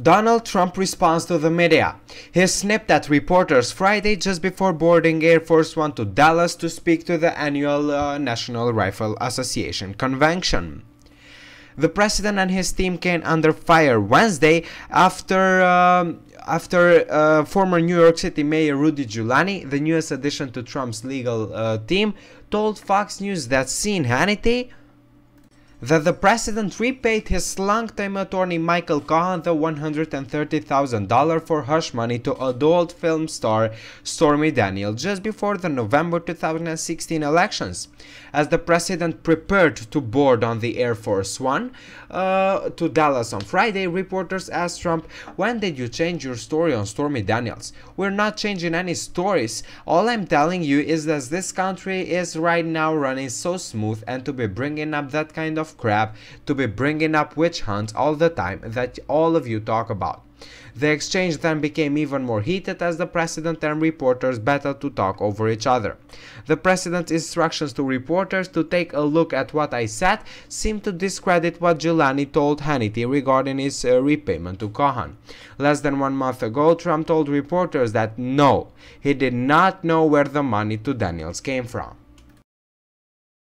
Donald Trump responds to the media. He snipped at reporters Friday just before boarding Air Force One to Dallas to speak to the annual uh, National Rifle Association convention. The president and his team came under fire Wednesday after um, after uh, former New York City Mayor Rudy Giuliani, the newest addition to Trump's legal uh, team, told Fox News that Sean Hannity that the president repaid his longtime attorney Michael Cohen the $130,000 for hush money to adult film star Stormy Daniels just before the November 2016 elections. As the president prepared to board on the Air Force One uh, to Dallas on Friday, reporters asked Trump, When did you change your story on Stormy Daniels? We're not changing any stories. All I'm telling you is that this country is right now running so smooth and to be bringing up that kind crap to be bringing up witch hunts all the time that all of you talk about. The exchange then became even more heated as the president and reporters battled to talk over each other. The president's instructions to reporters to take a look at what I said seemed to discredit what Giuliani told Hannity regarding his uh, repayment to Cohen. Less than one month ago, Trump told reporters that no, he did not know where the money to Daniels came from.